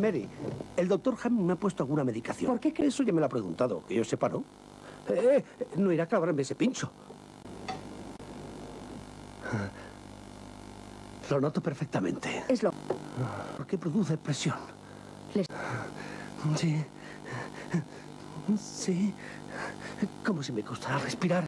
Mary, el doctor Ham me ha puesto alguna medicación. ¿Por qué crees? Eso ya me lo ha preguntado, que yo sepa, ¿no? Eh, eh, no irá a clavarme ese pincho. Lo noto perfectamente. Es lo... Porque produce presión. Les- Sí. Sí. Como si me costara respirar.